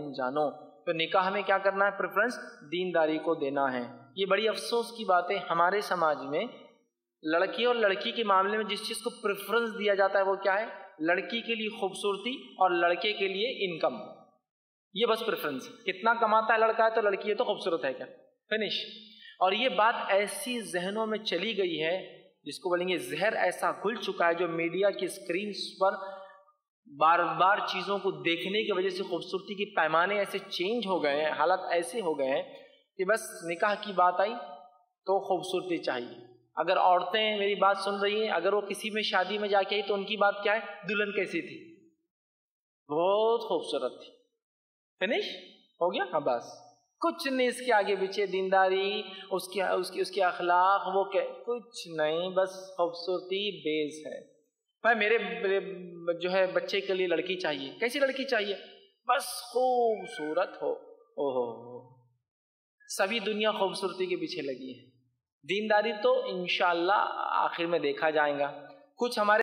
جانو۔ تو نکاح میں کیا کرنا ہے؟ پریفرنس دینداری کو دینا ہے۔ یہ بڑی افسوس کی بات ہے ہمارے سماج میں لڑکی اور لڑکی کے معاملے میں جس چیز کو پریفرنس دیا جاتا ہے وہ کیا ہے؟ لڑکی کے لیے خوبصورتی اور لڑکے کے لیے انکم یہ بس پریفرنس کتنا کماتا ہے لڑکا ہے تو لڑکی ہے تو خوبصورت ہے کیا؟ فنش اور یہ بات ایسی ذہنوں میں چلی گئی ہے جس کو بولیں گے زہر، ایسا گھل چکا ہے جو میڈیا کی اسکرینس پر بار بار چیزوں کو دیکھنے کی وجہ سے خوبصورتی کے پیمانے ایسے چینج ہو گئے ہیں حالات ایسے ہو گئے ہیں کہ بس نکاح کی بات آئی تو خوبصورتی چاہیے۔ اگر عورتیں میری بات سن رہی ہیں، اگر وہ کسی میں شادی میں جا کے آئی تو ان کی بات کیا ہے؟ دلہن کیسی تھی؟ بہت خوبصورت تھی۔ فنش؟ ہو گیا؟ ہاں بس۔ کچھ نہیں، اس کے آگے پیچھے دینداری، اس کے، اس کی اس کے اخلاق، وہ کہ کچھ نہیں، بس خوبصورتی، بیس ہے۔ بھائی میرے جو ہے بچے کے لیے لڑکی چاہیے۔ کیسی لڑکی چاہیے؟ بس خوبصورت ہو۔ او ہو سبھی دنیا خوبصورتی کے پیچھے لگی ہے دینداری تو انشاءاللہ آخر میں دیکھا جائے گا۔ کچھ ہمارے